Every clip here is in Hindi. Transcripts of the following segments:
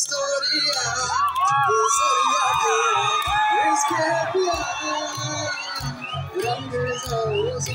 historia, historia que es que grande es ahora su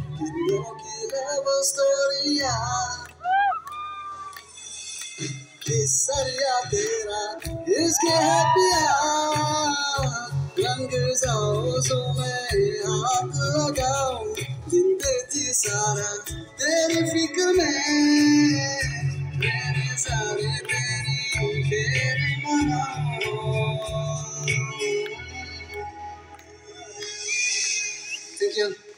सरिया। सरिया तेरा, इसके है पिया रंग साहसों में हाथ लगाओ ज़िंदगी सारा तेरी फ़िक्र में। सारे तेरी फेर मनाओ Thank you.